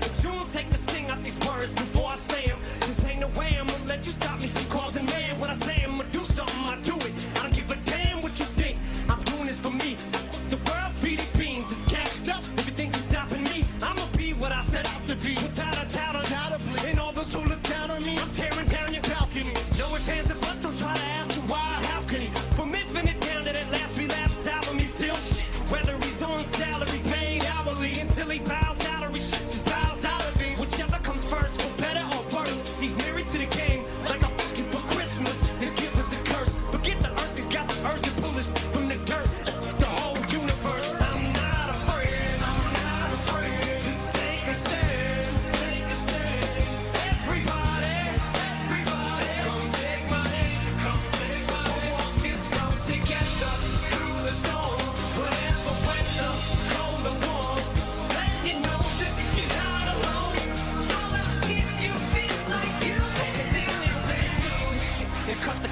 But you won't take the sting out these words before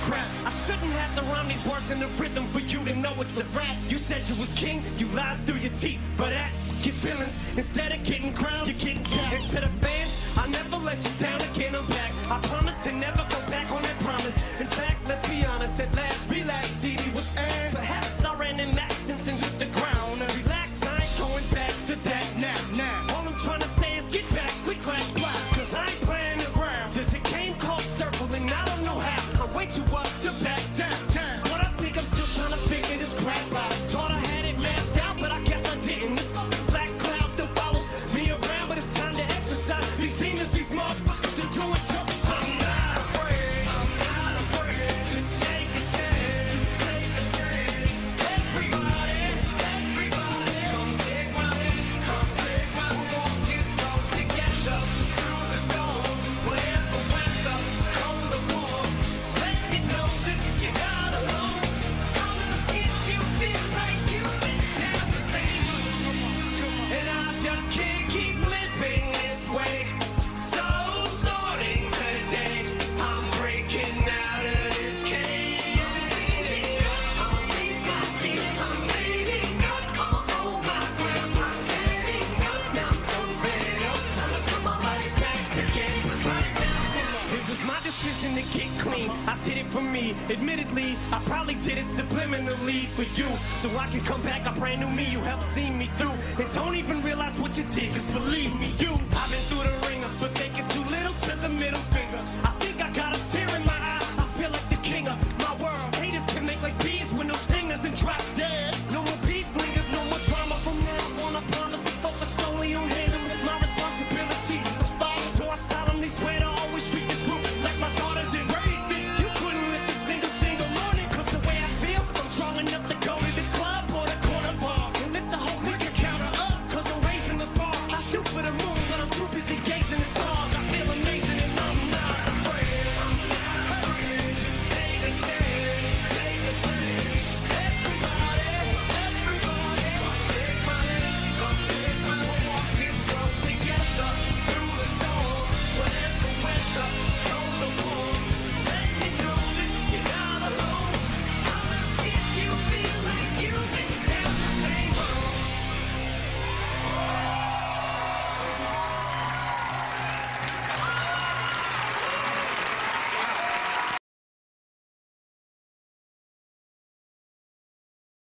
crap. I shouldn't have to rhyme these words in the rhythm for you to know it's a rap. You said you was king, you lied through your teeth. For that, get feelings. Instead of getting crowned, you're getting capped. And to the fans, I never let you down again, I'm back. I promise to never go back on that promise. In fact, let's be honest, at last. My decision to get clean, I did it for me. Admittedly, I probably did it subliminally for you. So I can come back a brand new me, you helped see me through. And don't even realize what you did, just believe me, you. I've been through the wringer, but taking too little to the middle finger.